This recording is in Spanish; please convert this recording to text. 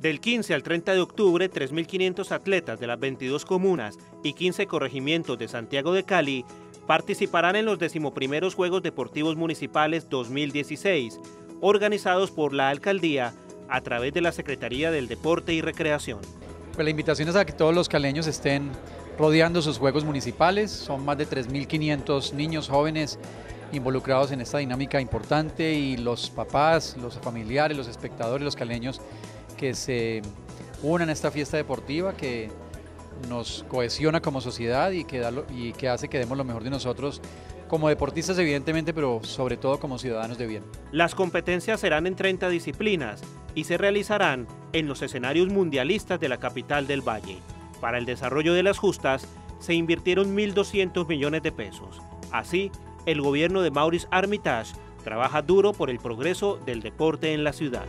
Del 15 al 30 de octubre, 3.500 atletas de las 22 comunas y 15 corregimientos de Santiago de Cali participarán en los decimoprimeros Juegos Deportivos Municipales 2016, organizados por la Alcaldía a través de la Secretaría del Deporte y Recreación. Pues la invitación es a que todos los caleños estén rodeando sus Juegos Municipales, son más de 3.500 niños jóvenes involucrados en esta dinámica importante y los papás, los familiares, los espectadores, los caleños que se unan a esta fiesta deportiva que nos cohesiona como sociedad y que, y que hace que demos lo mejor de nosotros como deportistas evidentemente, pero sobre todo como ciudadanos de bien. Las competencias serán en 30 disciplinas y se realizarán en los escenarios mundialistas de la capital del Valle. Para el desarrollo de las justas se invirtieron 1.200 millones de pesos. Así, el gobierno de Maurice Armitage trabaja duro por el progreso del deporte en la ciudad.